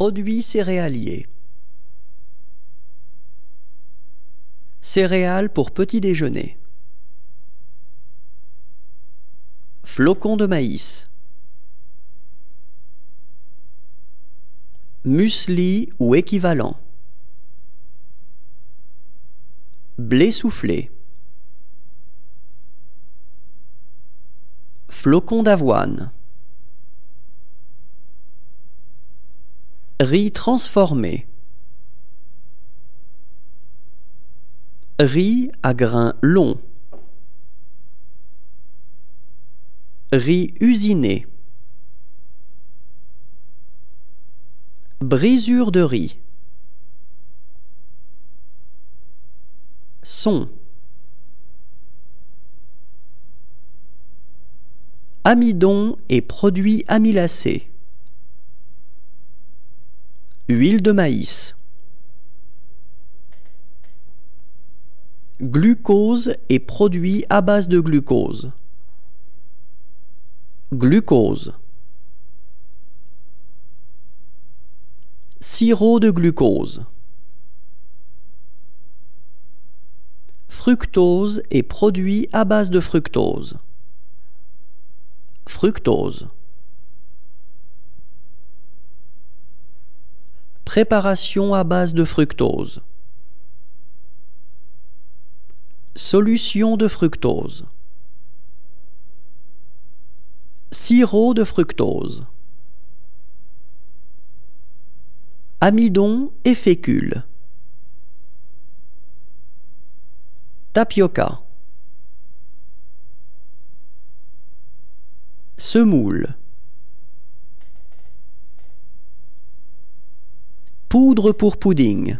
Produits céréaliers. Céréales pour petit déjeuner. Flocons de maïs. Muesli ou équivalent. Blé soufflé. Flocons d'avoine. Riz transformé. Riz à grains longs. Riz usiné. Brisure de riz. Son. Amidon et produits amylacés. Huile de maïs. Glucose et produits à base de glucose. Glucose. Sirop de glucose. Fructose et produits à base de fructose. Fructose. Préparation à base de fructose. Solution de fructose. Sirop de fructose. Amidon et fécule. Tapioca. Semoule. Poudre pour pudding.